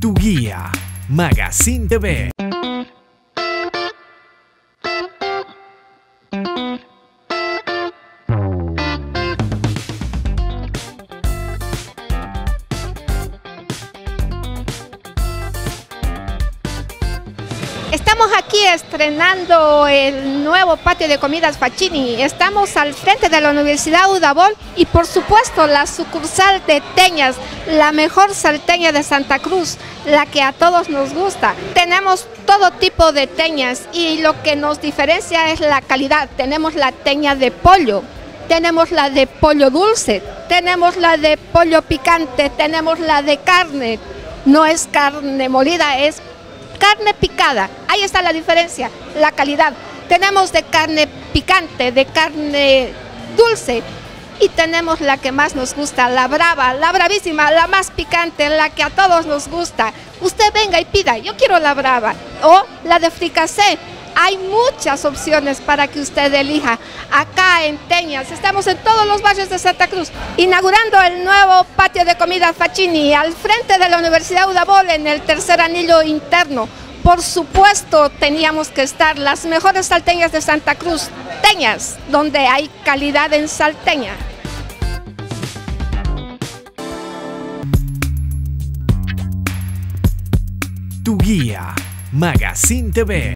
Tu guía, Magazine TV. Estamos aquí estrenando el nuevo patio de comidas Facchini. Estamos al frente de la Universidad Udabol y por supuesto la sucursal de Teñas, la mejor salteña de Santa Cruz, la que a todos nos gusta. Tenemos todo tipo de teñas y lo que nos diferencia es la calidad. Tenemos la teña de pollo, tenemos la de pollo dulce, tenemos la de pollo picante, tenemos la de carne. No es carne molida, es carne picada. Ahí está la diferencia, la calidad. Tenemos de carne picante, de carne dulce y tenemos la que más nos gusta, la brava, la bravísima, la más picante, la que a todos nos gusta. Usted venga y pida, yo quiero la brava o la de fricasé. Hay muchas opciones para que usted elija. Acá en Teñas, estamos en todos los barrios de Santa Cruz, inaugurando el nuevo patio de comida Facchini al frente de la Universidad Udabol en el tercer anillo interno. Por supuesto, teníamos que estar las mejores salteñas de Santa Cruz, Teñas, donde hay calidad en salteña. Tu guía, Magazine TV.